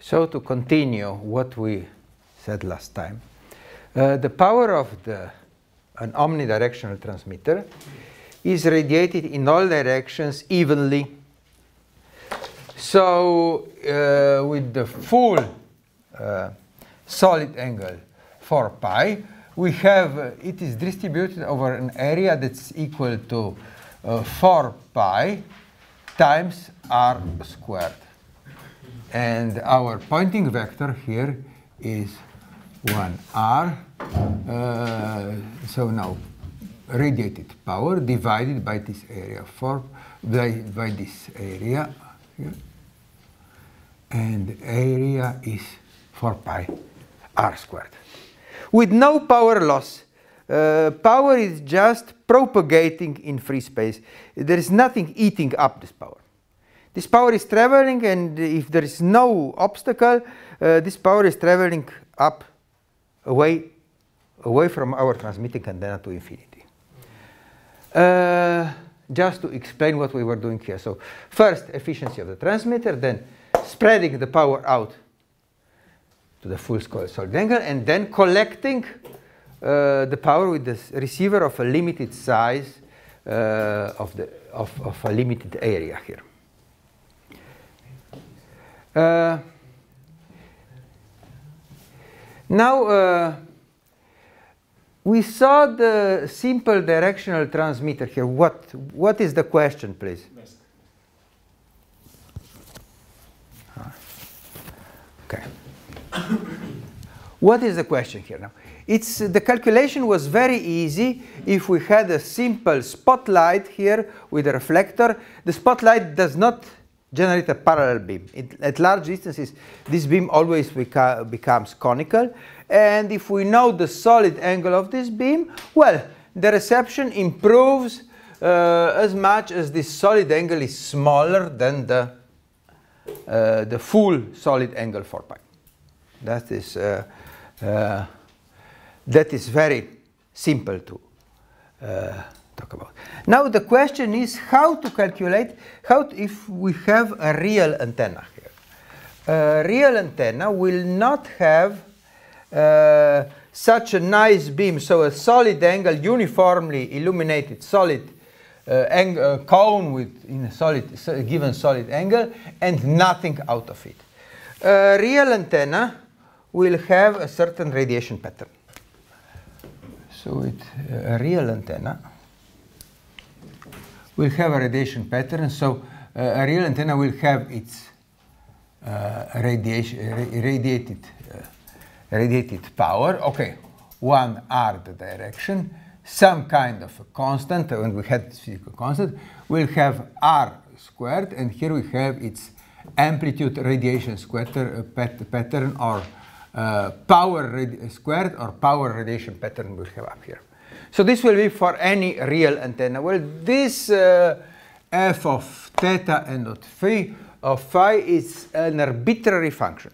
So to continue what we said last time, uh, the power of the, an omnidirectional transmitter is radiated in all directions evenly. So uh, with the full uh, solid angle 4 pi, we have, uh, it is distributed over an area that's equal to uh, 4 pi times r squared. And our Poynting vector here is 1r. Uh, so now radiated power divided by this area, 4 by, by this area here. And area is 4 pi r squared. With no power loss, uh, power is just propagating in free space. There is nothing eating up this power. This power is traveling, and if there is no obstacle, uh, this power is traveling up, away, away from our transmitting antenna to infinity. Uh, just to explain what we were doing here. So first, efficiency of the transmitter, then spreading the power out to the full solid angle, and then collecting uh, the power with the receiver of a limited size uh, of, the, of, of a limited area here. Uh, now, uh, we saw the simple directional transmitter here. What, what is the question, please? Okay. what is the question here now? It's, the calculation was very easy if we had a simple spotlight here with a reflector. The spotlight does not generate a parallel beam. It, at large distances, this beam always beca becomes conical. And if we know the solid angle of this beam, well, the reception improves uh, as much as this solid angle is smaller than the, uh, the full solid angle 4 pi. That is, uh, uh that is very simple to uh, talk about. Now the question is how to calculate, how to, if we have a real antenna here. A real antenna will not have uh, such a nice beam, so a solid angle, uniformly illuminated solid uh, uh, cone with in a solid so given solid angle and nothing out of it. A real antenna will have a certain radiation pattern. So it, a real antenna will have a radiation pattern. So uh, a real antenna will have its uh, radiation, radiated, uh, radiated power. Okay, one r the direction, some kind of a constant. When we had physical constant, we'll have r squared, and here we have its amplitude radiation uh, pat pattern or uh, power squared or power radiation pattern we have up here. So this will be for any real antenna. Well, this uh, f of theta and phi of phi is an arbitrary function.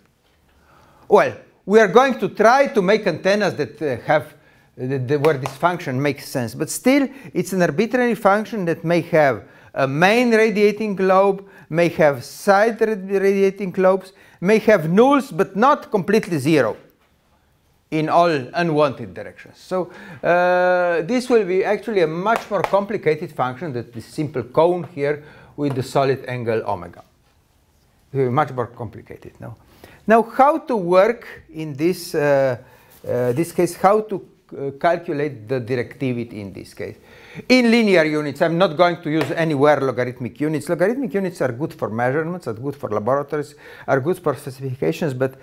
Well, we are going to try to make antennas that uh, have the, the, where this function makes sense, but still it's an arbitrary function that may have a main radiating lobe, may have side radiating lobes, may have nulls but not completely zero in all unwanted directions. So uh, this will be actually a much more complicated function than this simple cone here with the solid angle omega. Much more complicated now. Now how to work in this, uh, uh, this case, how to uh, calculate the directivity in this case. In linear units, I'm not going to use anywhere logarithmic units. Logarithmic units are good for measurements, are good for laboratories, are good for specifications, but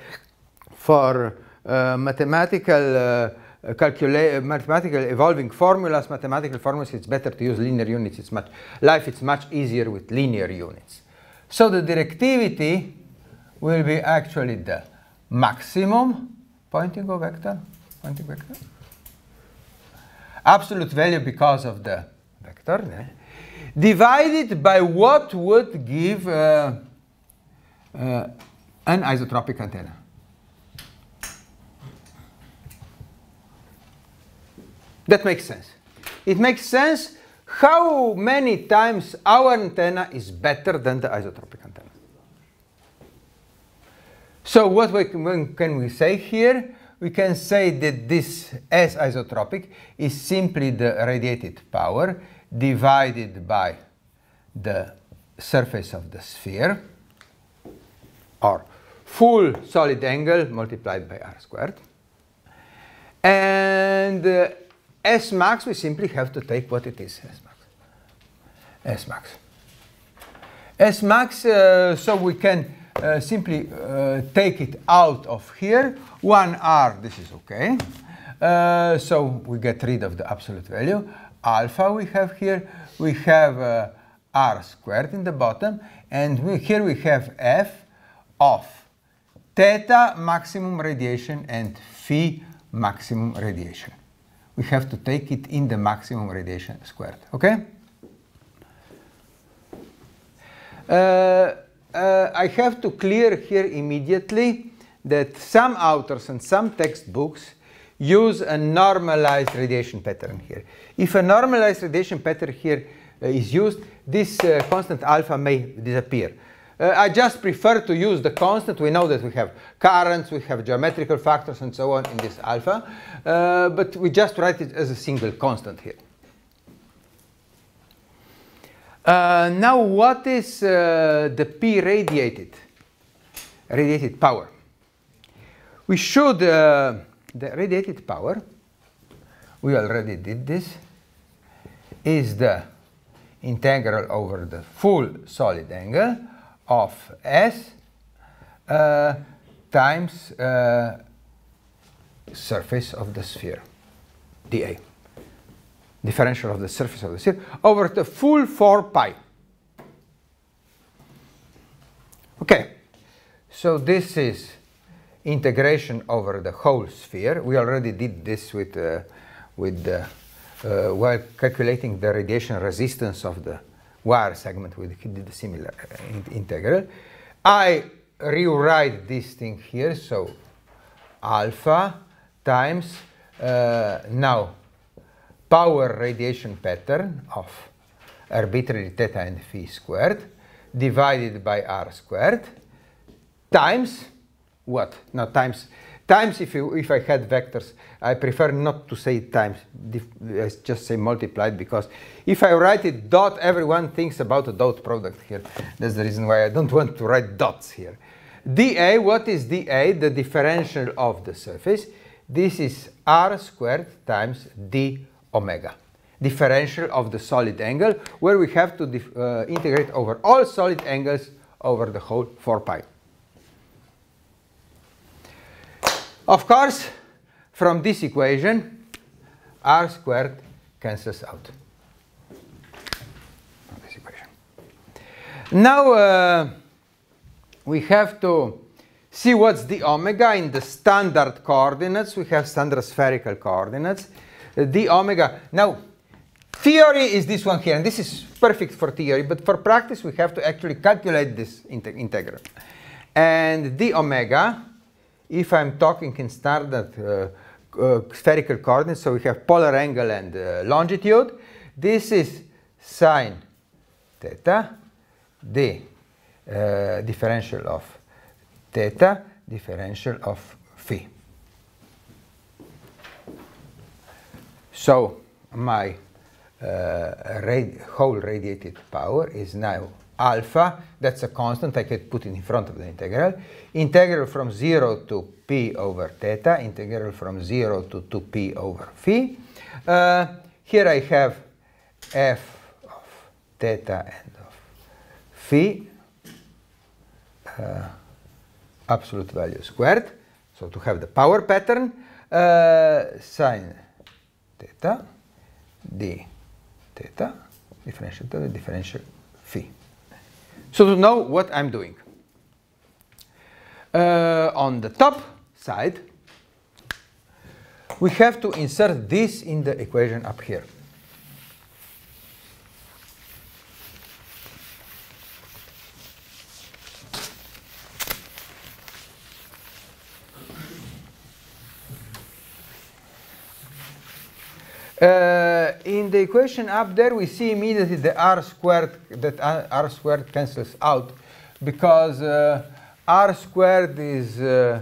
for mathematical uh, calculate mathematical evolving formulas, mathematical formulas, it's better to use linear units. It's much life. It's much easier with linear units. So the directivity will be actually the maximum Poynting vector, Poynting vector, absolute value because of the vector, né? divided by what would give uh, uh, an isotropic antenna. That makes sense. It makes sense how many times our antenna is better than the isotropic antenna. So what we can, can we say here? We can say that this S isotropic is simply the radiated power divided by the surface of the sphere or full solid angle multiplied by r squared. And uh, S max, we simply have to take what it is, S max. S max. S max, uh, so we can uh, simply uh, take it out of here. 1r, this is okay. Uh, so we get rid of the absolute value. Alpha we have here, we have uh, r squared in the bottom, and we, here we have f of theta maximum radiation and phi maximum radiation. We have to take it in the maximum radiation squared, okay? Uh, uh, I have to clear here immediately that some authors and some textbooks use a normalized radiation pattern here. If a normalized radiation pattern here uh, is used, this uh, constant alpha may disappear. Uh, I just prefer to use the constant. We know that we have currents, we have geometrical factors and so on in this alpha, uh, but we just write it as a single constant here. Uh, now what is uh, the P radiated, radiated power? We should, uh, the radiated power, we already did this, is the integral over the full solid angle of S uh, times uh, surface of the sphere, dA differential of the surface of the sphere over the full 4 pi. Okay, so this is integration over the whole sphere. We already did this with, uh, with the, uh, while calculating the radiation resistance of the wire segment, did a similar integral. I rewrite this thing here, so alpha times uh, now power radiation pattern of arbitrary theta and phi squared divided by r squared times what? Now times times if you if I had vectors, I prefer not to say times. I just say multiplied because if I write it dot, everyone thinks about a dot product here. That's the reason why I don't want to write dots here. dA, what is dA? The differential of the surface. This is r squared times d omega, differential of the solid angle, where we have to uh, integrate over all solid angles over the whole 4 pi. Of course, from this equation, r squared cancels out. This equation. Now uh, we have to see what's the omega in the standard coordinates. We have standard spherical coordinates The omega. Now, theory is this one here, and this is perfect for theory, but for practice we have to actually calculate this integral. And d omega, if I'm talking in standard uh, uh, spherical coordinates, so we have polar angle and uh, longitude, this is sine theta, d differential of theta, differential of phi. So my uh, whole radiated power is now alpha, that's a constant, I can put in front of the integral. Integral from 0 to p over theta, integral from 0 to 2p over phi. Uh, here I have f of theta and of phi, uh, absolute value squared. So to have the power pattern, uh, sine theta d theta differential differential phi. So to know what I'm doing. Uh, on the top side, we have to insert this in the equation up here. Uh, in the equation up there, we see immediately the r squared, that r squared cancels out because uh, r squared is uh,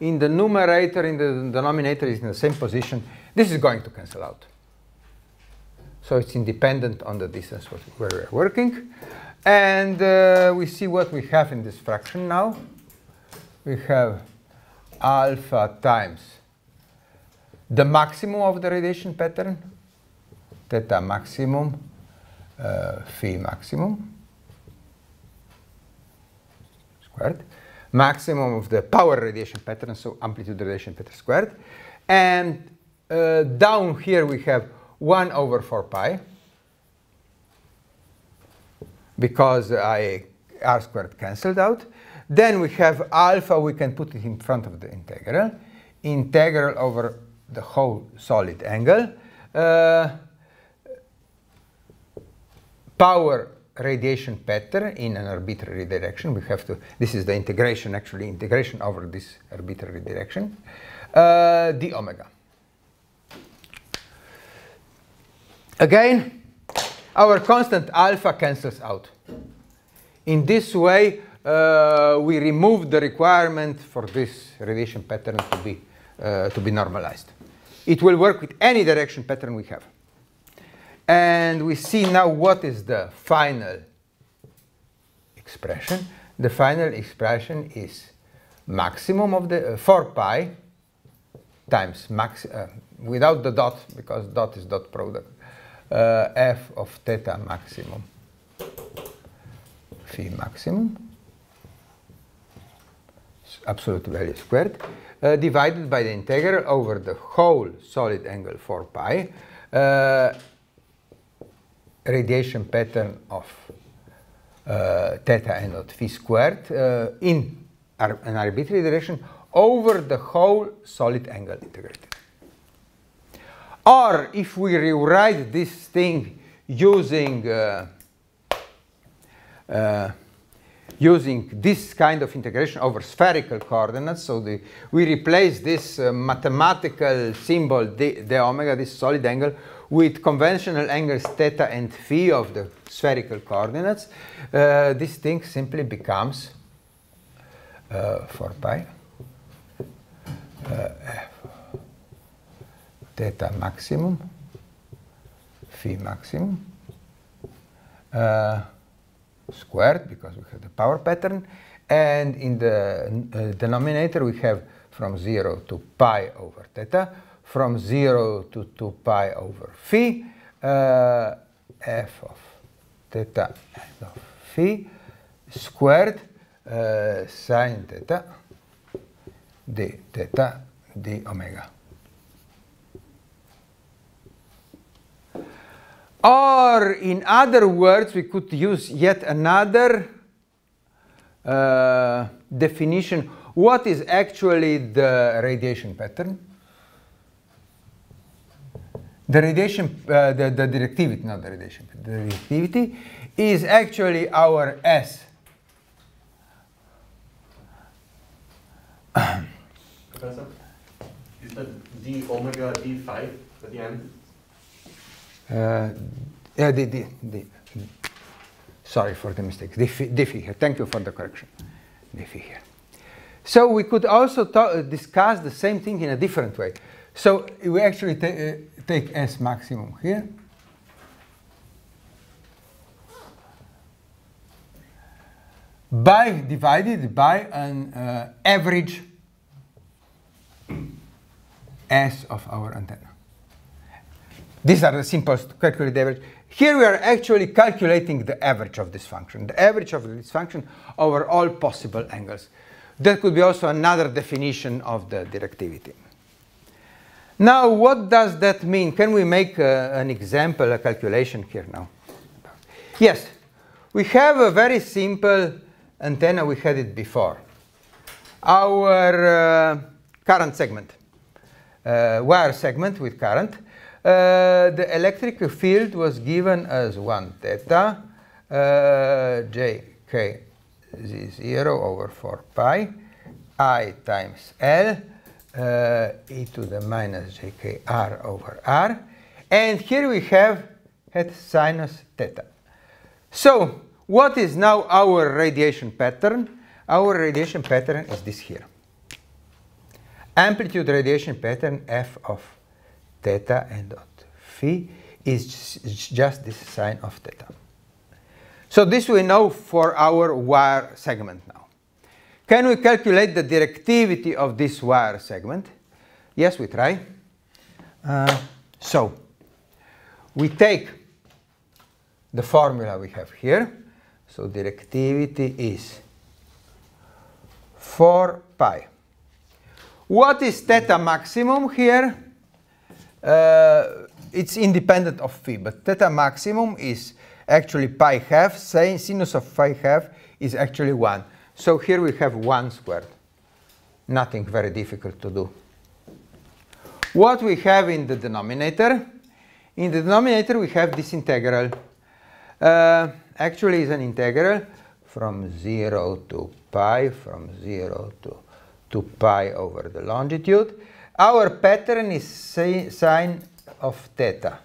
in the numerator, in the denominator is in the same position. This is going to cancel out. So it's independent on the distance where we're working. And uh, we see what we have in this fraction now. We have alpha times the maximum of the radiation pattern, theta maximum, uh, phi maximum, squared, maximum of the power radiation pattern, so amplitude radiation pattern squared. And uh, down here we have 1 over 4 pi, because I r squared cancelled out. Then we have alpha, we can put it in front of the integral. Integral over the whole solid angle. Uh, power radiation pattern in an arbitrary direction. We have to, this is the integration, actually, integration over this arbitrary direction. Uh, d omega. Again, our constant alpha cancels out. In this way, uh, we remove the requirement for this radiation pattern to be, uh, to be normalized. It will work with any direction pattern we have. And we see now what is the final expression. The final expression is maximum of the uh, 4 pi times max uh, without the dot because dot is dot product uh, f of theta maximum phi maximum absolute value squared uh, divided by the integral over the whole solid angle 4 pi uh, radiation pattern of uh, theta and not phi squared uh, in ar an arbitrary direction over the whole solid angle integrated. Or if we rewrite this thing using uh, uh, using this kind of integration over spherical coordinates. So the, we replace this uh, mathematical symbol, the omega, this solid angle, with conventional angles theta and phi of the spherical coordinates. Uh, this thing simply becomes uh, 4 pi uh, theta maximum, phi maximum, uh, squared because we have the power pattern. And in the uh, denominator, we have from 0 to pi over theta, from 0 to 2 pi over phi, uh, f of theta and of phi squared uh, sine theta d theta d omega. Or in other words, we could use yet another uh, definition. What is actually the radiation pattern? The radiation, uh, the, the directivity, not the radiation, the directivity is actually our S. Professor, is that d omega d phi at the end? Uh, yeah, the, the, the, sorry for the mistake. The, the here. Thank you for the correction. The here. So we could also talk, discuss the same thing in a different way. So we actually uh, take S maximum here. by divided by an uh, average S of our antenna. These are the simplest to calculate the average. Here we are actually calculating the average of this function, the average of this function over all possible angles. That could be also another definition of the directivity. Now, what does that mean? Can we make uh, an example, a calculation here now? Yes, we have a very simple antenna. We had it before. Our uh, current segment, uh, wire segment with current. Uh, the electric field was given as 1 theta uh, j k z 0 over 4 pi i times L Uh, e to the minus j k r over r. And here we have at sinus theta. So what is now our radiation pattern? our radiation pattern is this here. Amplitude radiation pattern f of theta and dot phi is just this sine of theta. So this we know for our wire segment now. Can we calculate the directivity of this wire segment? Yes, we try. Uh, so we take the formula we have here. So directivity is 4 pi. What is theta maximum here? Uh, it's independent of phi, but theta maximum is actually pi half. Sin sinus of pi half is actually 1. So here we have 1 squared. Nothing very difficult to do. What we have in the denominator? In the denominator we have this integral. Uh, actually is an integral from 0 to pi, from 0 to, to pi over the longitude. Our pattern is sine of theta.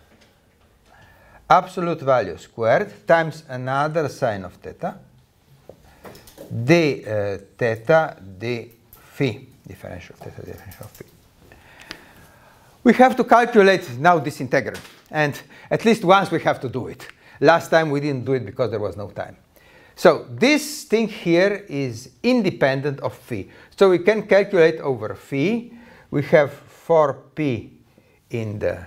Absolute value squared times another sine of theta d uh, theta d phi, differential theta differential phi. We have to calculate now this integral, and at least once we have to do it. Last time we didn't do it because there was no time. So this thing here is independent of phi. So we can calculate over phi. We have 4p in the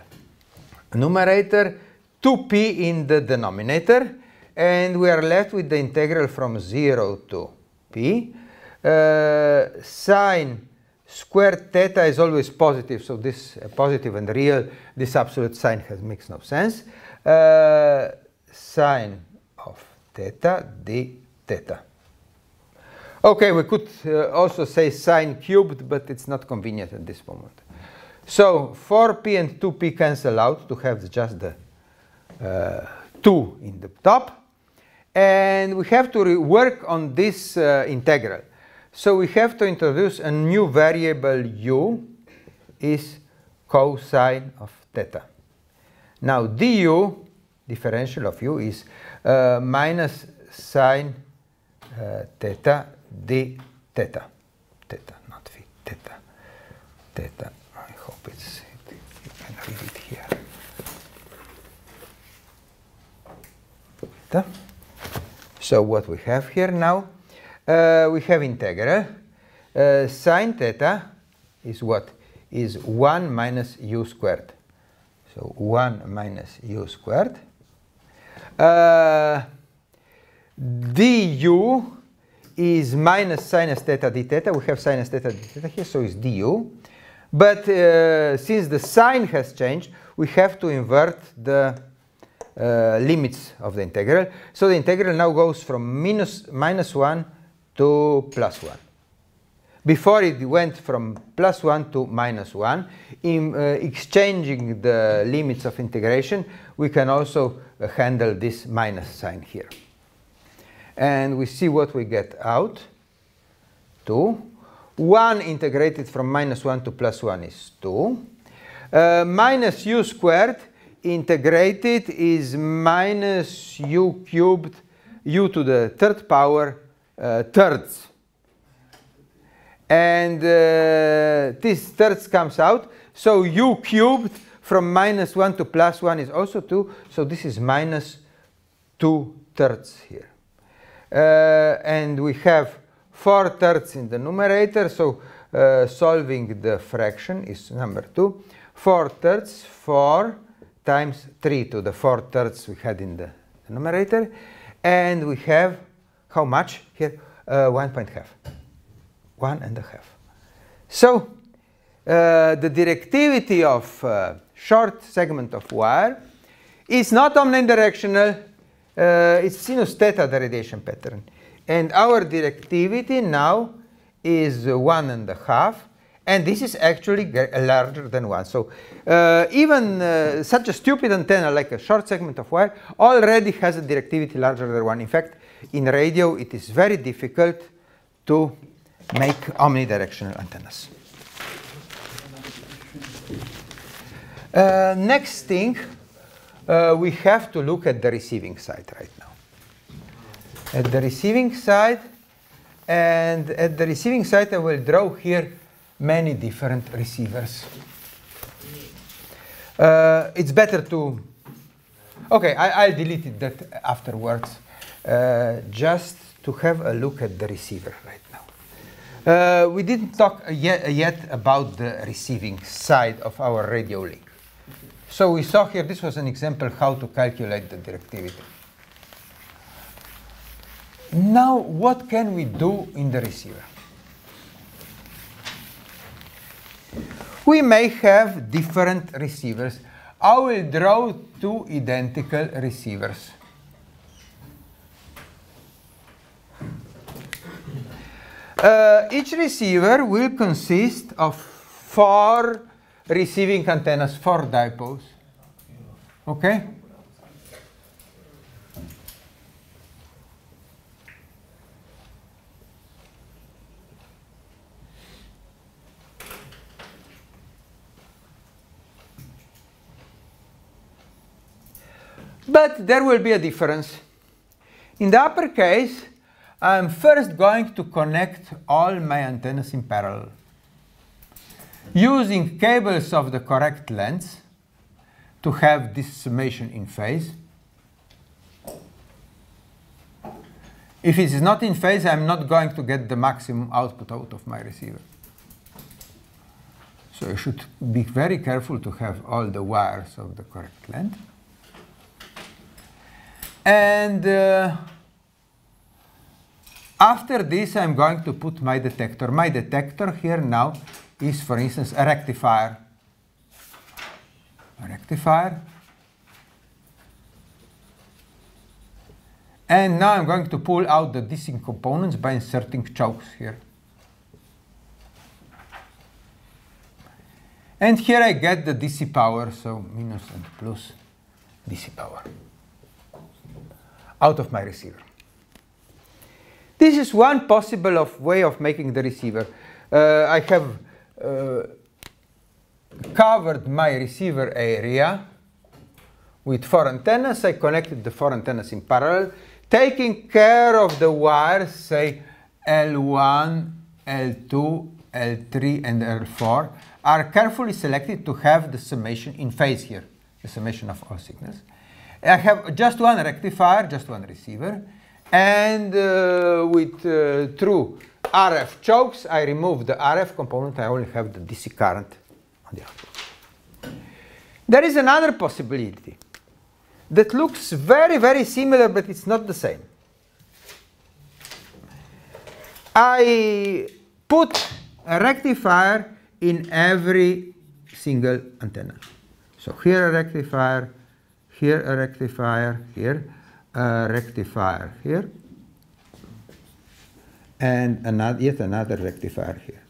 numerator, 2p in the denominator, and we are left with the integral from 0 to p. Uh, sine squared theta is always positive, so this uh, positive and real, this absolute sign has makes no sense. Uh, sine of theta d theta. Okay, we could uh, also say sine cubed, but it's not convenient at this moment. So 4p and 2p cancel out to have just the uh, 2 in the top. And we have to work on this uh, integral. So we have to introduce a new variable u is cosine of theta. Now du, differential of u, is uh, minus sine uh, theta d theta. Theta, not phi, theta. Theta. I hope it's, it, you can read it here. Theta. So what we have here now, uh, we have integral. Uh, sine theta is what? Is 1 minus u squared. So 1 minus u squared. Uh, du is minus sinus theta d theta. We have sinus theta d theta here, so it's du. But uh, since the sign has changed, we have to invert the limits of the integral. So the integral now goes from minus, minus 1 to plus 1. Before it went from plus 1 to minus 1. In uh, exchanging the limits of integration, we can also uh, handle this minus sign here. And we see what we get out. 2. 1 integrated from minus 1 to plus 1 is 2. Uh, minus u squared integrated is minus u cubed u to the third power uh, thirds. And uh, this thirds comes out. So u cubed from minus 1 to plus 1 is also 2. So this is minus 2 thirds here. Uh, and we have 4 thirds in the numerator. So uh, solving the fraction is number 2. 4 thirds, 4 times 3 to the 4 thirds we had in the numerator. And we have how much here? Uh, 1 point half. 1 and a half. So uh, the directivity of uh, short segment of wire is not omnidirectional. Uh, it's sinus theta, the radiation pattern. And our directivity now is 1 and a half and this is actually larger than 1. So uh, even uh, such a stupid antenna like a short segment of wire already has a directivity larger than 1. In fact, in radio it is very difficult to make omnidirectional antennas. Uh, next thing, uh, we have to look at the receiving side right now. At the receiving side, And at the receiving side, I will draw here many different receivers. Uh, it's better to, okay, I, will delete that afterwards, uh, just to have a look at the receiver right now. Uh, we didn't talk yet, yet about the receiving side of our radio link. So we saw here, this was an example how to calculate the directivity. Now, what can we do in the receiver? We may have different receivers. I will draw two identical receivers. Uh, each receiver will consist of four receiving antennas, four dipoles. Okay? But there will be a difference. In the upper case, I'm first going to connect all my antennas in parallel. Using cables of the correct length to have this summation in phase. If it is not in phase, I'm not going to get the maximum output out of my receiver. So you should be very careful to have all the wires of the correct length. And uh, after this, I'm going to put my detector. My detector here now is, for instance, a rectifier. A rectifier. And now I'm going to pull out the DC components by inserting chokes here. And here I get the DC power, so minus and plus DC power out of my receiver. This is one possible of way of making the receiver. Uh, I have uh, covered my receiver area with four antennas. I connected the four antennas in parallel, taking care of the wires, say L1, L2, L3, and L4, are carefully selected to have the summation in phase here, the summation of all signals. I have just one rectifier, just one receiver, and uh, with uh, true RF chokes, I remove the RF component, I only have the DC current on the output. There is another possibility that looks very, very similar, but it's not the same. I put a rectifier in every single antenna. So here a rectifier, here a rectifier, here a rectifier, here, and another, yet another rectifier here.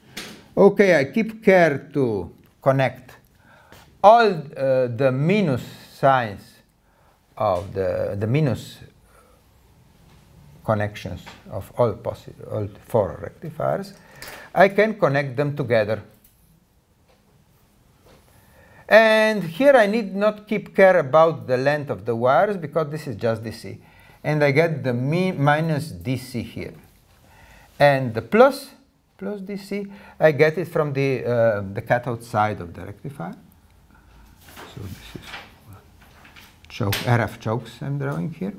Okay, I keep care to connect all uh, the minus signs of the, the minus connections of all, all four rectifiers, I can connect them together. And here I need not keep care about the length of the wires because this is just DC. And I get the minus DC here. And the plus, plus DC, I get it from the, uh, the cathode side of the rectifier. So this is choke, RF chokes I'm drawing here.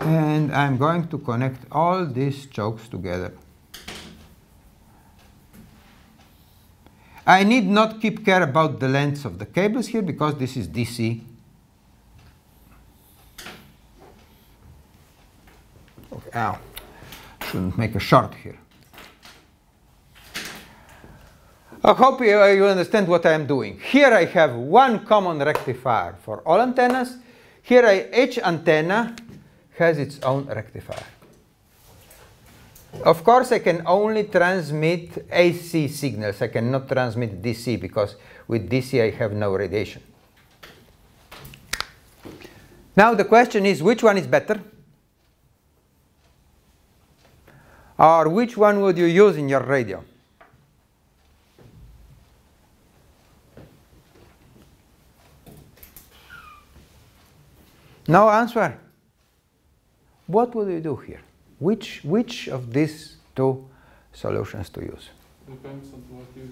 And I'm going to connect all these chokes together. I need not keep care about the length of the cables here because this is DC. Okay, ow. Shouldn't make a short here. I hope you, uh, you understand what I am doing. Here I have one common rectifier for all antennas. Here I, each antenna has its own rectifier. Of course, I can only transmit AC signals. I cannot transmit DC because with DC I have no radiation. Now the question is, which one is better? Or which one would you use in your radio? No answer. what would you do here? Which, which of these two solutions to use? Depends on what you.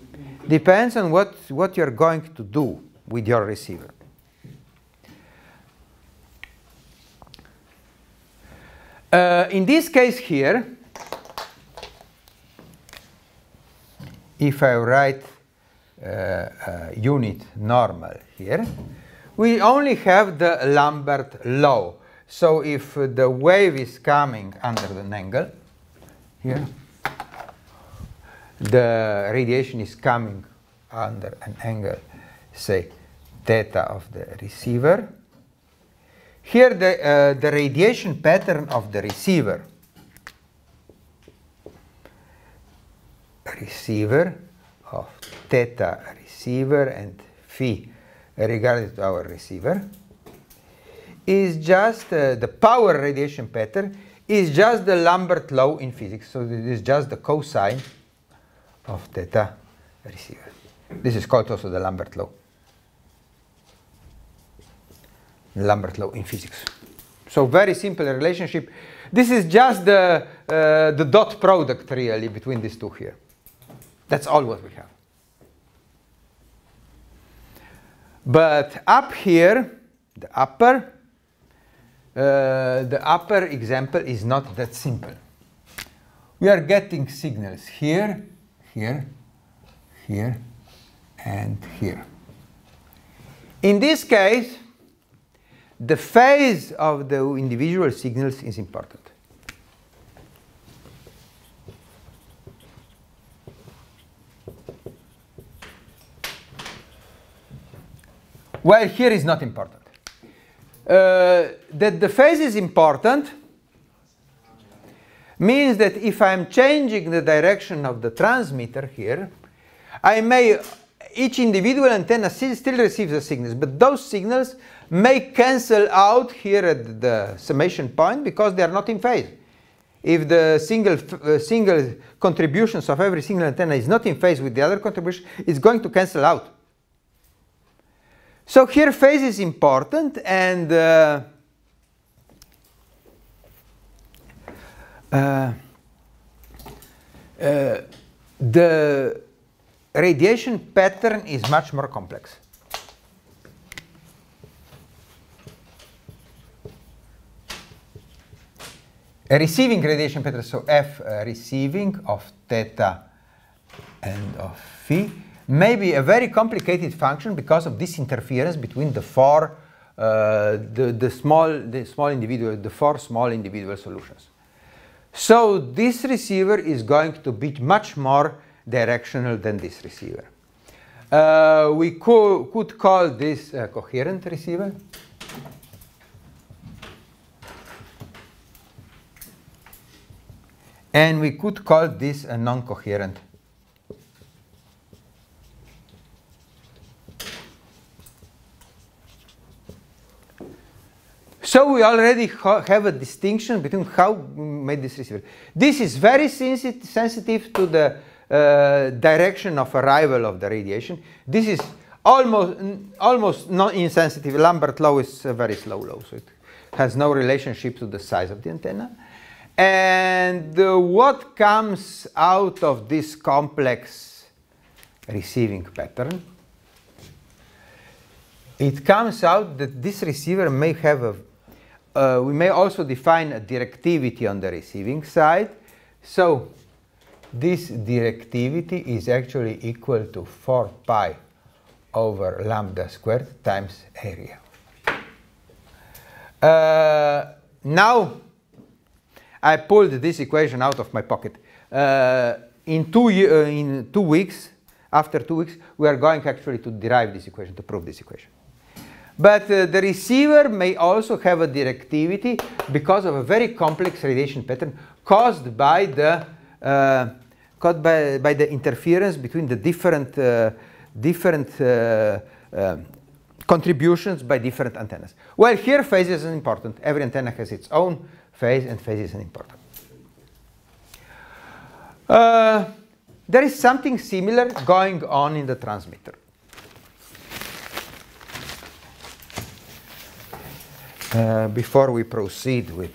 you Depends on what, what you're going to do with your receiver. Uh, in this case here, if I write uh, uh, unit normal here, we only have the Lambert law. So if the wave is coming under an angle here, the radiation is coming under an angle, say theta of the receiver. Here the, uh, the radiation pattern of the receiver, receiver of theta receiver and phi regarding to our receiver is just uh, the power radiation pattern is just the Lambert law in physics. So it is just the cosine of theta receiver. This is called also the Lambert law. Lambert law in physics. So very simple relationship. This is just the, uh, the dot product really between these two here. That's all what we have. But up here, the upper, Uh, the upper example is not that simple. We are getting signals here, here, here, and here. In this case, the phase of the individual signals is important. Well, here is not important. Uh, that the phase is important means that if I'm changing the direction of the transmitter here, I may, each individual antenna still receives the signals, but those signals may cancel out here at the summation point because they are not in phase. If the single, uh, single contributions of every single antenna is not in phase with the other contribution, it's going to cancel out. So here phase is important and uh, uh, uh, the radiation pattern is much more complex. A receiving radiation pattern, so F uh, receiving of theta and of phi, may be a very complicated function because of this interference between the four, uh, the, the, small, the small individual, the four small individual solutions. So this receiver is going to be much more directional than this receiver. Uh, we co could call this a coherent receiver. And we could call this a non-coherent So we already have a distinction between how we made this receiver. This is very sensi sensitive to the uh, direction of arrival of the radiation. This is almost almost not insensitive. Lambert law is a very slow law, so it has no relationship to the size of the antenna. And uh, what comes out of this complex receiving pattern? It comes out that this receiver may have a uh, we may also define a directivity on the receiving side. So this directivity is actually equal to 4 pi over lambda squared times area. Uh, now I pulled this equation out of my pocket. Uh, in, two uh, in two weeks, after two weeks, we are going actually to derive this equation, to prove this equation. But uh, the receiver may also have a directivity because of a very complex radiation pattern caused by the uh, caused by, by the interference between the different uh, different uh, uh, contributions by different antennas. Well, here phase is important. Every antenna has its own phase, and phase is important. Uh, there is something similar going on in the transmitter. Uh, before we proceed with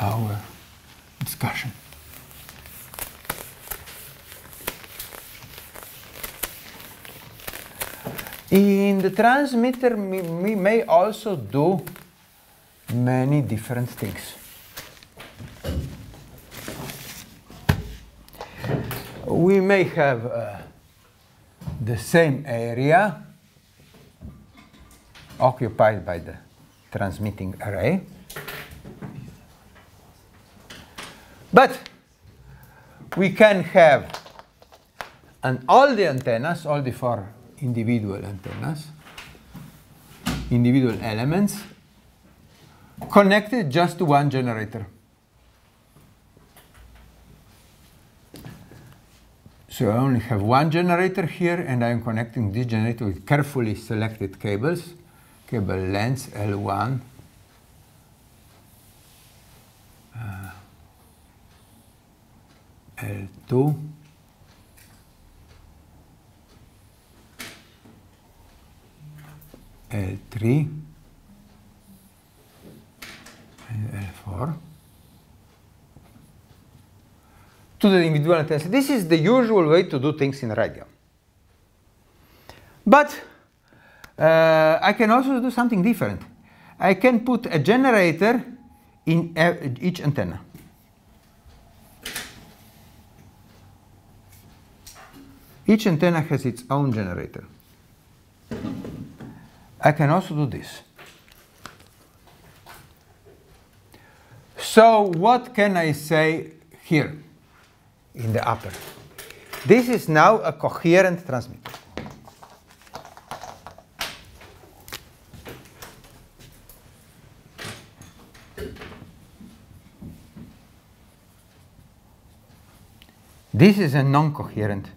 our discussion. In the transmitter, we, we may also do many different things. We may have uh, the same area occupied by the transmitting array. But we can have and all the antennas, all the four individual antennas, individual elements, connected just to one generator. So I only have one generator here, and I'm connecting this generator with carefully selected cables, cable length L1, uh, L2, L3 and L4 to the individual antennas. This is the usual way to do things in radio. But uh, I can also do something different. I can put a generator in each antenna. Each antenna has its own generator. I can also do this. So what can I say here in the upper? This is now a coherent transmitter. This is a non-coherent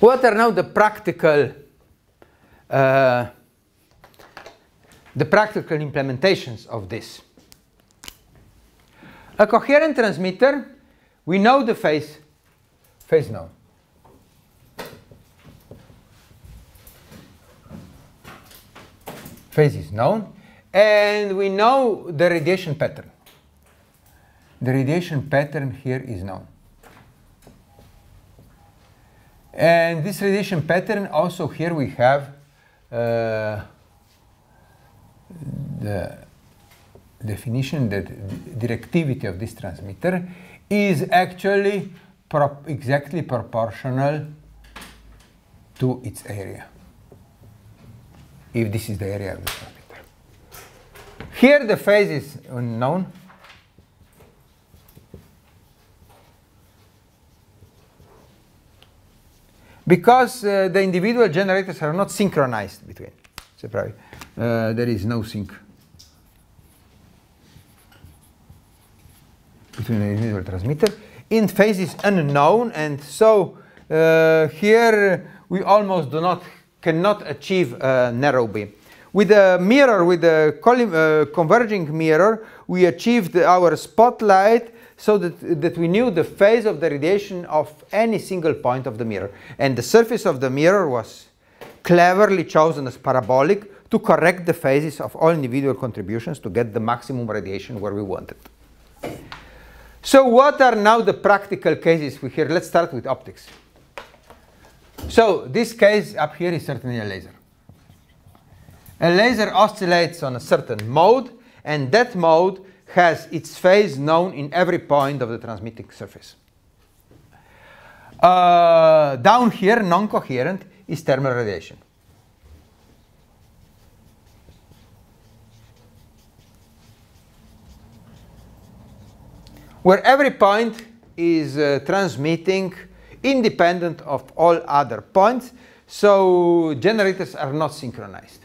What are now the practical uh, the practical implementations of this? A coherent transmitter, we know the phase, phase known. Phase is known, and we know the radiation pattern. The radiation pattern here is known. And this radiation pattern, also here we have uh, the definition that directivity of this transmitter is actually prop exactly proportional to its area, if this is the area of the transmitter. Here the phase is unknown, because uh, the individual generators are not synchronized between. Uh, there is no sync between the individual transmitter. In phase is unknown, and so uh, here we almost do not cannot achieve a narrow beam. With a mirror, with a uh, converging mirror, we achieved our spotlight so that, that we knew the phase of the radiation of any single point of the mirror. And the surface of the mirror was cleverly chosen as parabolic to correct the phases of all individual contributions to get the maximum radiation where we wanted. So what are now the practical cases we hear? Let's start with optics. So this case up here is certainly a laser. A laser oscillates on a certain mode, and that mode has its phase known in every point of the transmitting surface. Uh, down here, non-coherent, is thermal radiation. Where every point is uh, transmitting independent of all other points, so generators are not synchronized.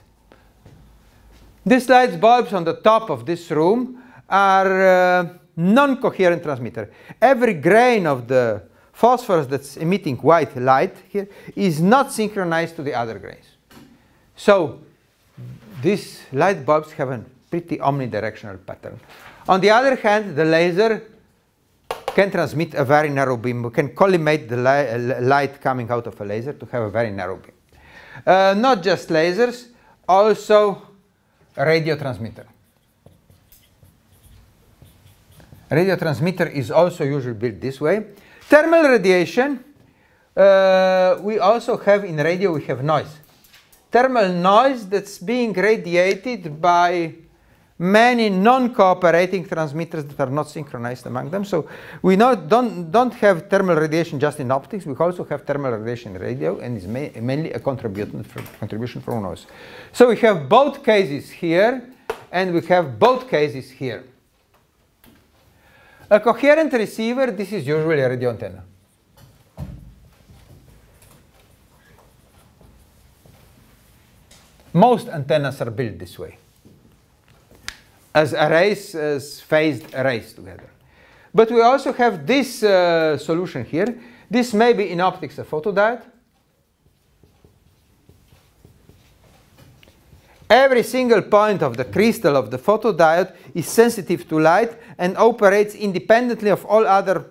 These light bulbs on the top of this room are uh, non-coherent transmitter. Every grain of the phosphorus that's emitting white light here is not synchronized to the other grains. So these light bulbs have a pretty omnidirectional pattern. On the other hand, the laser can transmit a very narrow beam. We can collimate the li light coming out of a laser to have a very narrow beam. Uh, not just lasers, also a radio transmitter. Radio transmitter is also usually built this way. Thermal radiation, uh, we also have in radio, we have noise. Thermal noise that's being radiated by many non-cooperating transmitters that are not synchronized among them. So we know don't, don't have thermal radiation just in optics, we also have thermal radiation in radio and it's ma mainly a contribution from, contribution from noise. So we have both cases here and we have both cases here. A coherent receiver, this is usually a radio antenna. Most antennas are built this way, as arrays, as phased arrays together. But we also have this uh, solution here. This may be in optics a photodiode. Every single point of the crystal of the photodiode is sensitive to light and operates independently of all other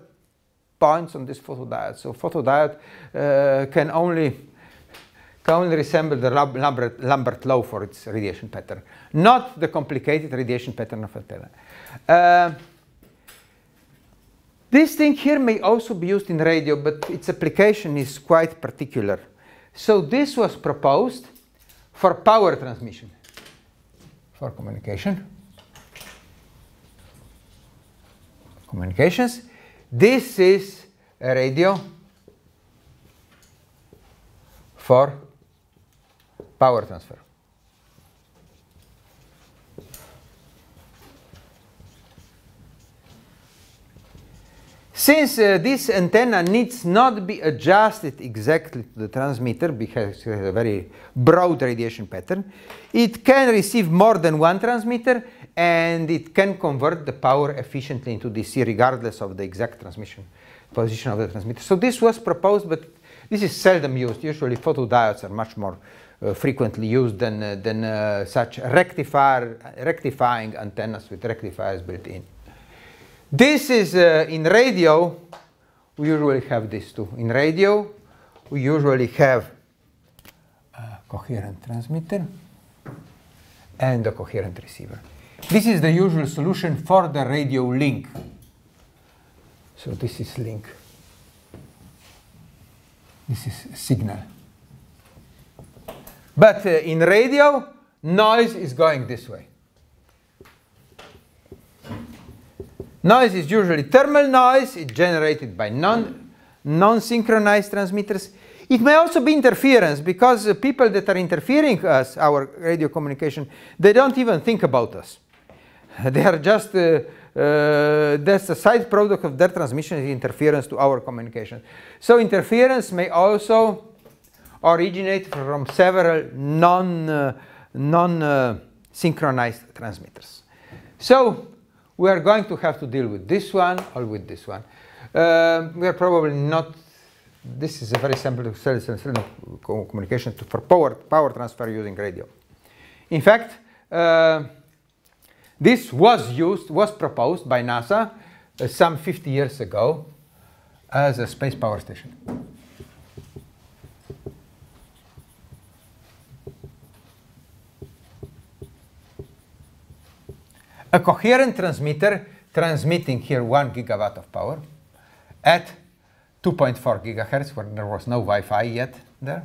points on this photodiode. So photodiode uh, can only can only resemble the Lambert, Lambert law for its radiation pattern, not the complicated radiation pattern of antenna. Uh, this thing here may also be used in radio, but its application is quite particular. So this was proposed for power transmission, for communication. Communications. This is a radio for power transfer. Since uh, this antenna needs not be adjusted exactly to the transmitter because it has a very broad radiation pattern, it can receive more than one transmitter and it can convert the power efficiently into DC regardless of the exact transmission position of the transmitter. So this was proposed, but this is seldom used. Usually photodiodes are much more frequently used than, uh, than uh, such rectifier, rectifying antennas with rectifiers built in. This is uh, in radio, we usually have this too. In radio, we usually have a coherent transmitter and a coherent receiver. This is the usual solution for the radio link. So this is link. This is signal. But uh, in radio, noise is going this way. Noise is usually thermal noise. It's generated by non, non-synchronized transmitters. It may also be interference because uh, people that are interfering us, our radio communication, they don't even think about us. They are just, uh, uh, that's a side product of their transmission is interference to our communication. So interference may also originate from several non, uh, non uh, synchronized transmitters. So we are going to have to deal with this one or with this one. Uh, we are probably not, this is a very simple communication to, for power, power transfer using radio. In fact, uh, this was used, was proposed by NASA uh, some 50 years ago as a space power station. A coherent transmitter transmitting here 1 gigawatt of power at 2.4 gigahertz, where there was no Wi-Fi yet there.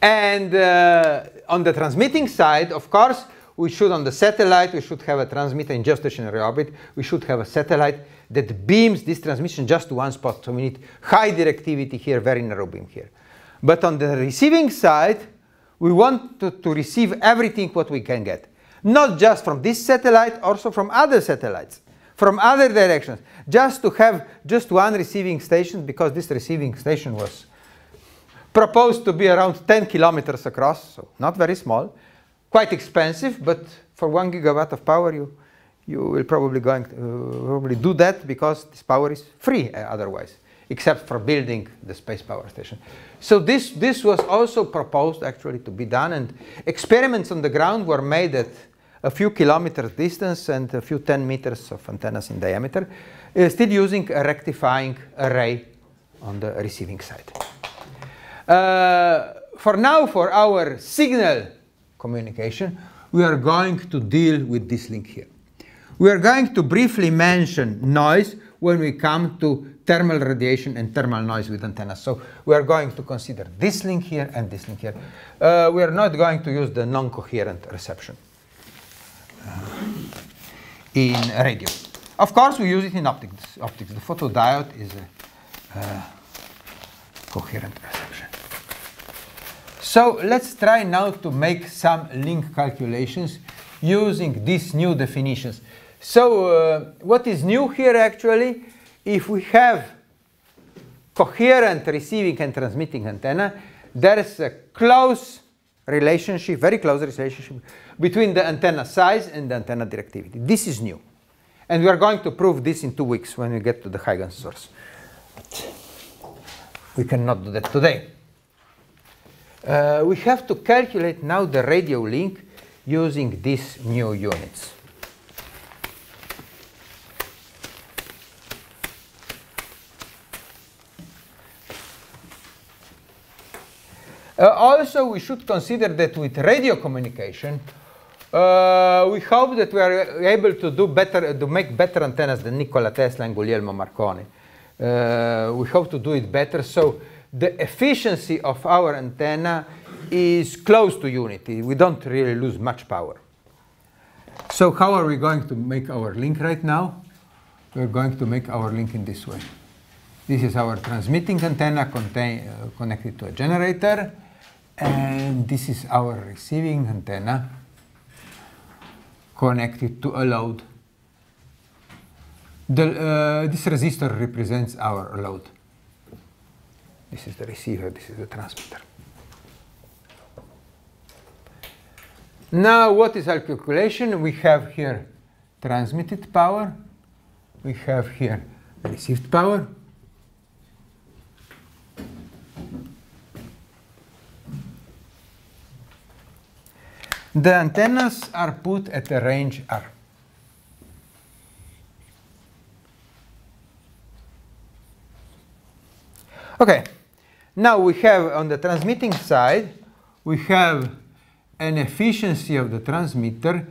And uh, on the transmitting side, of course, we should, on the satellite, we should have a transmitter in geostationary orbit. We should have a satellite that beams this transmission just to one spot. So we need high directivity here, very narrow beam here. But on the receiving side, we want to, to receive everything what we can get not just from this satellite, also from other satellites, from other directions, just to have just one receiving station because this receiving station was proposed to be around 10 kilometers across, so not very small, quite expensive, but for one gigawatt of power, you, you will probably, going to, uh, probably do that because this power is free uh, otherwise, except for building the space power station. So this, this was also proposed actually to be done, and experiments on the ground were made at a few kilometers distance and a few 10 meters of antennas in diameter, uh, still using a rectifying array on the receiving side. Uh, for now, for our signal communication, we are going to deal with this link here. We are going to briefly mention noise when we come to thermal radiation and thermal noise with antennas. So we are going to consider this link here and this link here. Uh, we are not going to use the non-coherent reception in radio. Of course, we use it in optics. optics. The photodiode is a uh, coherent reception. So let's try now to make some link calculations using these new definitions. So uh, what is new here actually? If we have coherent receiving and transmitting antenna, there is a close relationship, very close relationship between the antenna size and the antenna directivity. This is new. And we are going to prove this in two weeks when we get to the Huygens source. But we cannot do that today. Uh, we have to calculate now the radio link using these new units. Uh, also, we should consider that with radio communication, uh, we hope that we are able to do better, to make better antennas than Nikola Tesla and Guglielmo Marconi. Uh, we hope to do it better. So the efficiency of our antenna is close to unity. We don't really lose much power. So how are we going to make our link right now? We're going to make our link in this way. This is our transmitting antenna contain, uh, connected to a generator. And this is our receiving antenna connected to a load. The, uh, this resistor represents our load. This is the receiver, this is the transmitter. Now, what is our calculation? We have here transmitted power. We have here received power. The antennas are put at a range R. Okay, now we have on the transmitting side, we have an efficiency of the transmitter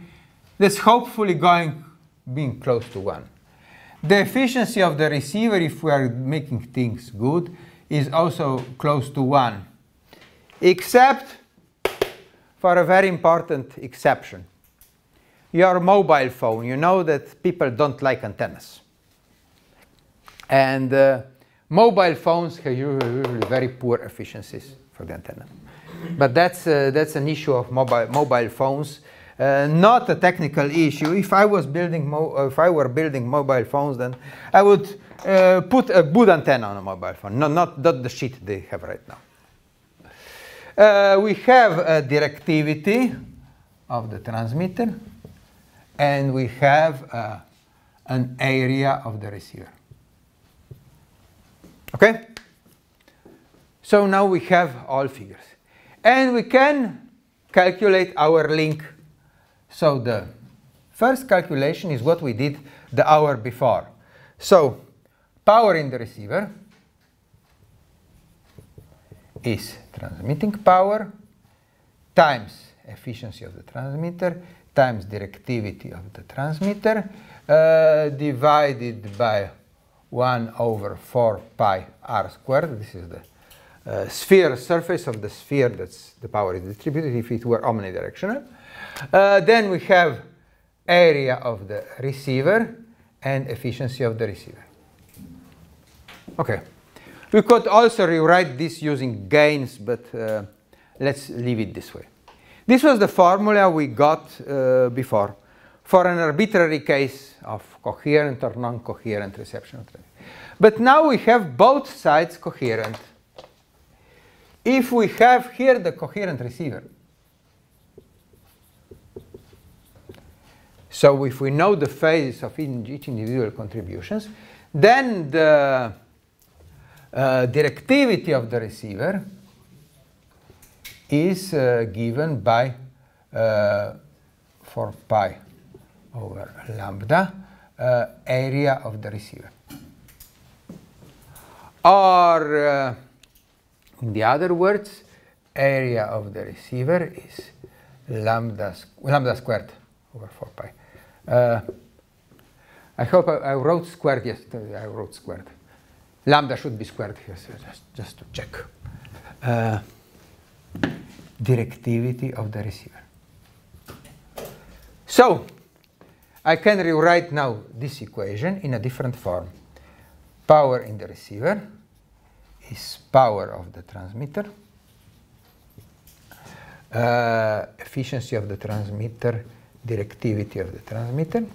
that's hopefully going being close to 1. The efficiency of the receiver, if we are making things good, is also close to 1, except for a very important exception. Your mobile phone, you know that people don't like antennas. And uh, mobile phones have usually very poor efficiencies for the antenna. But that's, uh, that's an issue of mobile, mobile phones, uh, not a technical issue. If I was building, if I were building mobile phones, then I would uh, put a good antenna on a mobile phone, no, not, not the shit they have right now. Uh, we have a directivity of the transmitter, and we have uh, an area of the receiver. Okay? So now we have all figures. And we can calculate our link. So the first calculation is what we did the hour before. So power in the receiver is transmitting power times efficiency of the transmitter times directivity of the transmitter uh, divided by 1 over 4 pi r squared. This is the uh, sphere surface of the sphere that's the power is distributed if it were omnidirectional. Uh, then we have area of the receiver and efficiency of the receiver. Okay. We could also rewrite this using gains, but uh, let's leave it this way. This was the formula we got uh, before for an arbitrary case of coherent or non-coherent reception. But now we have both sides coherent. If we have here the coherent receiver, so if we know the phases of each individual contributions, then the uh, directivity of the receiver is uh, given by uh, 4 pi over lambda uh, area of the receiver. Or, uh, in the other words, area of the receiver is lambda, lambda squared over 4 pi. I hope I, I, wrote squared. Yes, I wrote squared. Lambda should be squared here, so just, just to check. Uh, directivity of the receiver. So, I can rewrite now this equation in a different form. Power in the receiver is power of the transmitter. Uh, efficiency of the transmitter, directivity of the transmitter,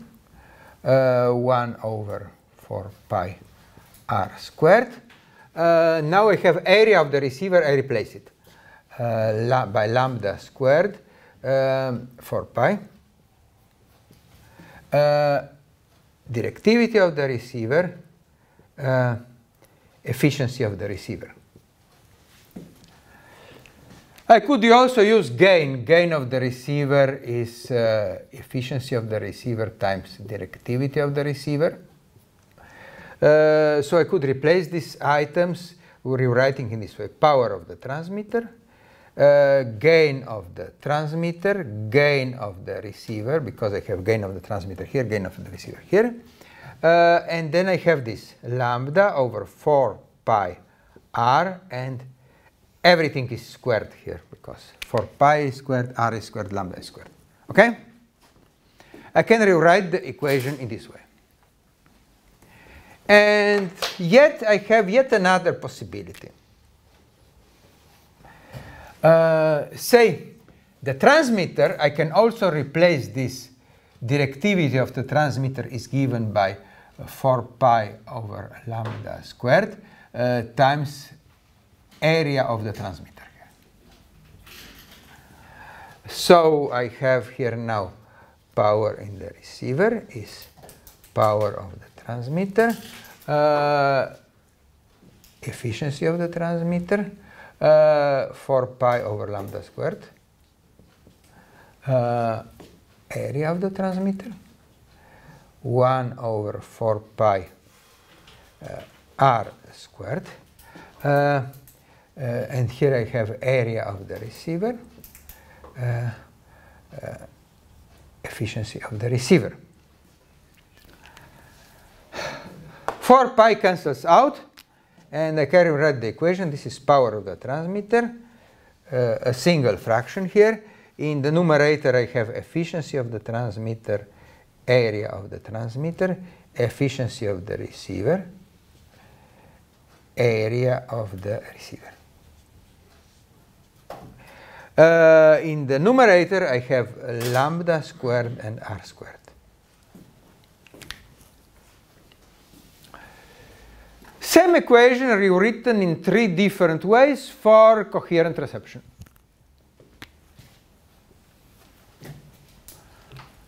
uh, 1 over 4 pi r squared. Uh, now I have area of the receiver, I replace it uh, by lambda squared um, 4 pi. Uh, directivity of the receiver, uh, efficiency of the receiver. I could also use gain. Gain of the receiver is uh, efficiency of the receiver times directivity of the receiver. Uh, so I could replace these items rewriting in this way. Power of the transmitter, uh, gain of the transmitter, gain of the receiver, because I have gain of the transmitter here, gain of the receiver here. Uh, and then I have this lambda over 4 pi r and everything is squared here because 4 pi is squared, r is squared, lambda is squared. Okay? I can rewrite the equation in this way. And yet I have yet another possibility. Uh, say the transmitter, I can also replace this directivity of the transmitter is given by 4 pi over lambda squared uh, times area of the transmitter. So I have here now power in the receiver is power of the transmitter, uh, efficiency of the transmitter, uh, 4 pi over lambda squared, uh, area of the transmitter, 1 over 4 pi r squared. Uh, and here I have area of the receiver, uh, uh, efficiency of the receiver. 4 pi cancels out, and I can rewrite the equation. This is power of the transmitter, uh, a single fraction here. In the numerator, I have efficiency of the transmitter, area of the transmitter, efficiency of the receiver, area of the receiver. Uh, in the numerator, I have lambda squared and r squared. Same equation rewritten in three different ways for coherent reception.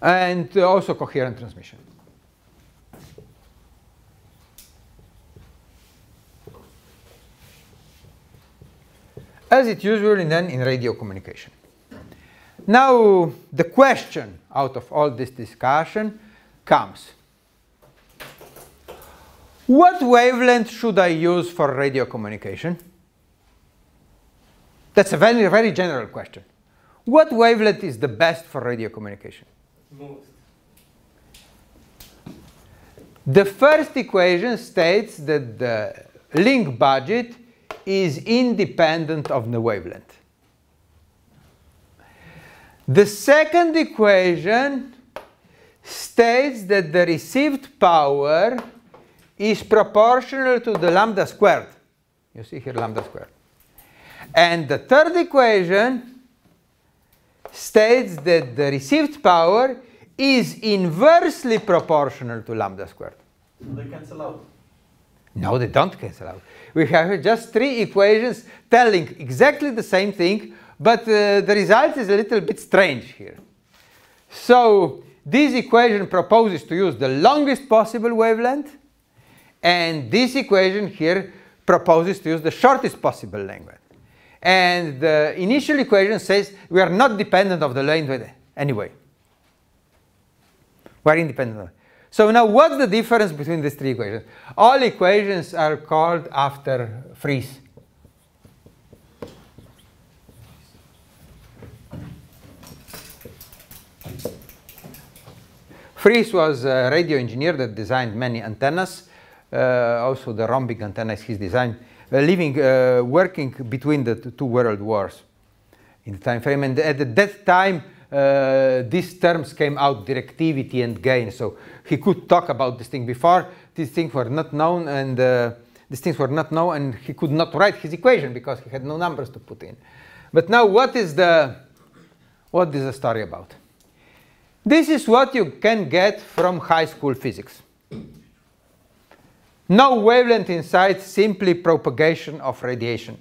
And also coherent transmission. as it usually done in radio communication. Now, the question out of all this discussion comes. What wavelength should I use for radio communication? That's a very, very general question. What wavelength is the best for radio communication? Most. The first equation states that the link budget is independent of the wavelength. The second equation states that the received power is proportional to the lambda squared. You see here lambda squared. And the third equation states that the received power is inversely proportional to lambda squared. So They cancel out. No, they don't cancel out. We have just three equations telling exactly the same thing, but uh, the result is a little bit strange here. So this equation proposes to use the longest possible wavelength, and this equation here proposes to use the shortest possible length. And the initial equation says we are not dependent of the length anyway. We are independent. So now what's the difference between these three equations? All equations are called after Friis. Friis was a radio engineer that designed many antennas. Uh, also the rhombic antenna is his design, uh, living, uh, working between the two world wars in the time frame. And at that time, uh, these terms came out, directivity and gain. So he could talk about this thing before. These things were not known and uh, these things were not known and he could not write his equation because he had no numbers to put in. But now what is the, what is the story about? This is what you can get from high school physics. No wavelength inside, simply propagation of radiation.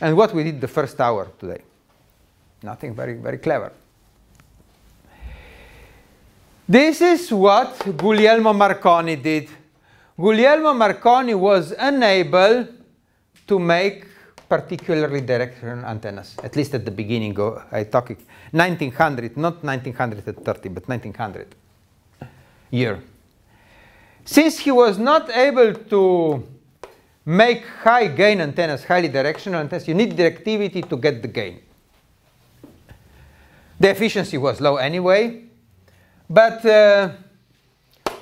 And what we did the first hour today. Nothing very, very clever. This is what Guglielmo Marconi did. Guglielmo Marconi was unable to make particularly directional antennas, at least at the beginning. of, I talk 1900, not 1930, but 1900 year. Since he was not able to make high gain antennas, highly directional antennas, you need directivity to get the gain. The efficiency was low anyway, but uh,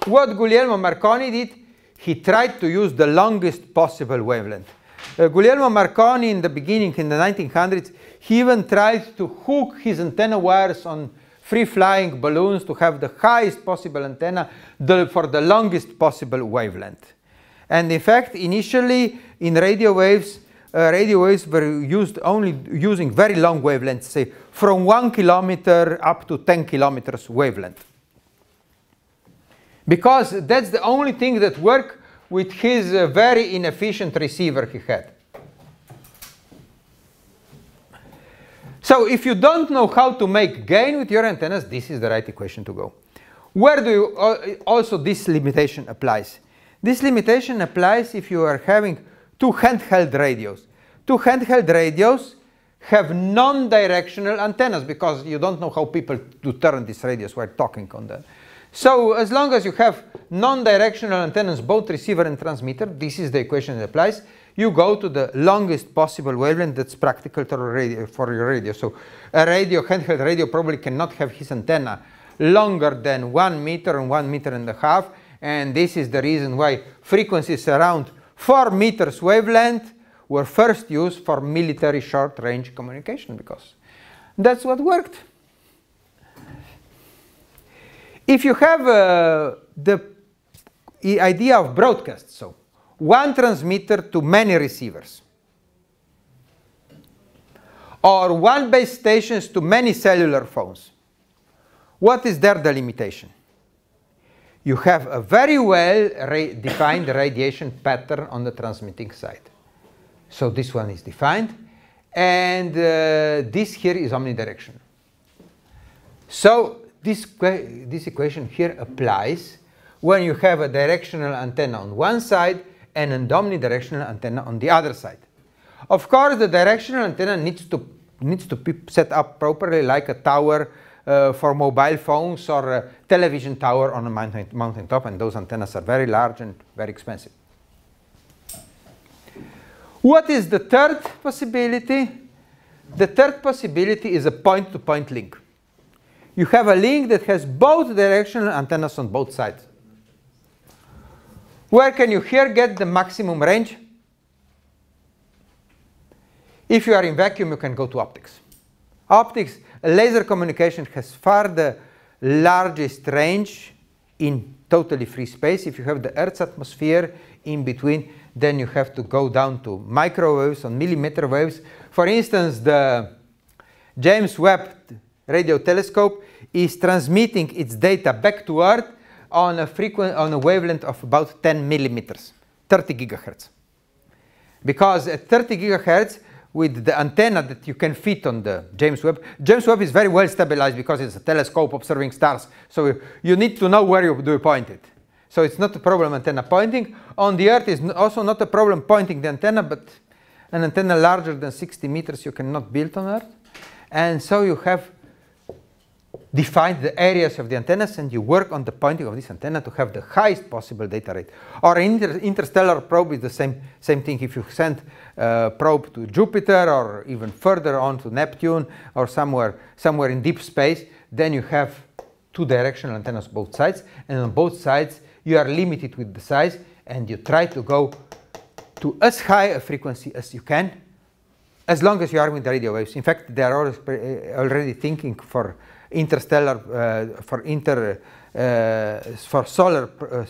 what Guglielmo Marconi did, he tried to use the longest possible wavelength. Uh, Guglielmo Marconi in the beginning, in the 1900s, he even tried to hook his antenna wires on free-flying balloons to have the highest possible antenna for the longest possible wavelength. And in fact, initially in radio waves, uh, radio waves were used only using very long wavelengths, say from one kilometer up to 10 kilometers wavelength. Because that's the only thing that worked with his uh, very inefficient receiver he had. So if you don't know how to make gain with your antennas, this is the right equation to go. Where do you, uh, also this limitation applies? This limitation applies if you are having two handheld radios. Two handheld radios have non-directional antennas because you don't know how people to turn these radios while talking on them. So as long as you have non-directional antennas, both receiver and transmitter, this is the equation that applies, you go to the longest possible wavelength that's practical radio, for your radio. So a radio, handheld radio probably cannot have his antenna longer than one meter and one meter and a half. And this is the reason why frequencies around four meters wavelength were first used for military short range communication because that's what worked. If you have uh, the idea of broadcast, so one transmitter to many receivers, or one base stations to many cellular phones, what is there the limitation? You have a very well ra defined radiation pattern on the transmitting side. So this one is defined, and uh, this here is omnidirectional. So this, this equation here applies when you have a directional antenna on one side and an omnidirectional antenna on the other side. Of course, the directional antenna needs to, needs to be set up properly like a tower uh, for mobile phones or a television tower on a mountain, mountain top, and those antennas are very large and very expensive. What is the third possibility? The third possibility is a point-to-point -point link you have a link that has both directional antennas on both sides. Where can you here get the maximum range? If you are in vacuum, you can go to optics. Optics, laser communication has far the largest range in totally free space. If you have the Earth's atmosphere in between, then you have to go down to microwaves and millimeter waves. For instance, the James Webb radio telescope is transmitting its data back to Earth on a frequent on a wavelength of about 10 millimeters, 30 gigahertz. Because at 30 gigahertz, with the antenna that you can fit on the James Webb, James Webb is very well stabilized because it's a telescope observing stars. So you need to know where you do point it. So it's not a problem antenna pointing. On the Earth is also not a problem pointing the antenna, but an antenna larger than 60 meters you cannot build on Earth. And so you have define the areas of the antennas and you work on the pointing of this antenna to have the highest possible data rate. Or inter interstellar probe is the same, same thing. If you send a probe to Jupiter or even further on to Neptune or somewhere, somewhere in deep space, then you have two directional antennas both sides. And on both sides, you are limited with the size and you try to go to as high a frequency as you can as long as you are with the radio waves. In fact, they are already thinking for interstellar, uh, for inter, uh, for solar uh,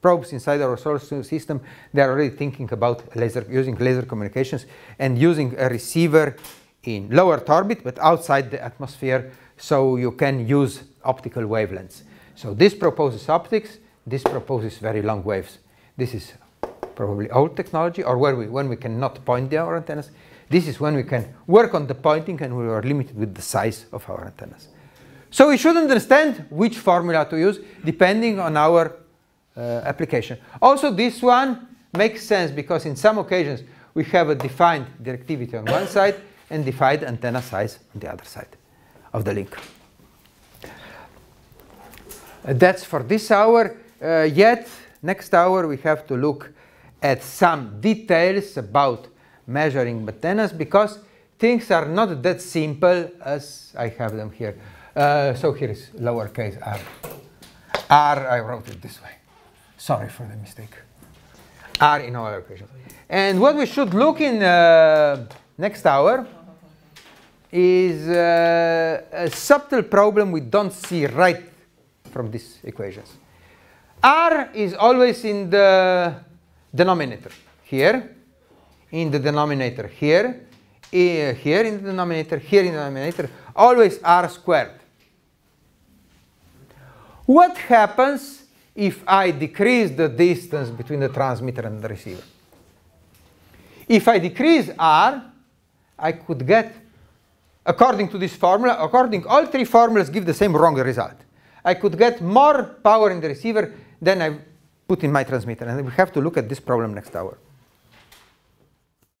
probes inside our solar system. They are already thinking about laser, using laser communications and using a receiver in low Earth orbit, but outside the atmosphere, so you can use optical wavelengths. So this proposes optics. This proposes very long waves. This is probably old technology, or where we, when we cannot point our antennas. This is when we can work on the pointing and we are limited with the size of our antennas. So we should understand which formula to use depending on our uh, application. Also this one makes sense because in some occasions we have a defined directivity on one side and defined antenna size on the other side of the link. That's for this hour. Uh, yet next hour we have to look at some details about measuring antennas because things are not that simple as I have them here. Uh, so here is lowercase r. r, I wrote it this way. Sorry for the mistake. r in all equations. And what we should look in uh, next hour is uh, a subtle problem we don't see right from these equations. r is always in the denominator here in the denominator here, here in the denominator, here in the denominator, always r squared. What happens if I decrease the distance between the transmitter and the receiver? If I decrease r, I could get, according to this formula, according all three formulas give the same wrong result. I could get more power in the receiver than I put in my transmitter. And we have to look at this problem next hour.